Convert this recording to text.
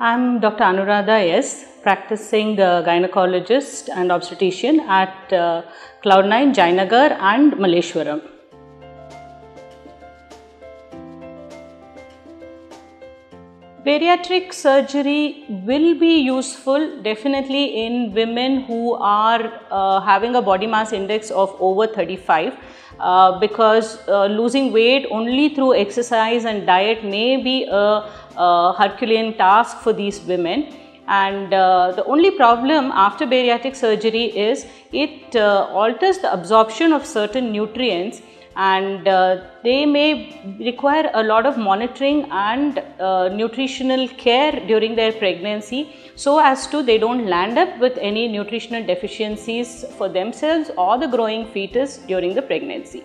I'm Dr. Anuradha S, practicing gynecologist and obstetrician at uh, Cloudnine, Jayanagar and Malleshwaram. Bariatric surgery will be useful definitely in women who are uh, having a body mass index of over 35 uh, because uh, losing weight only through exercise and diet may be a, a Herculean task for these women. And uh, the only problem after bariatric surgery is it uh, alters the absorption of certain nutrients and uh, they may require a lot of monitoring and uh, nutritional care during their pregnancy so as to they don't land up with any nutritional deficiencies for themselves or the growing fetus during the pregnancy.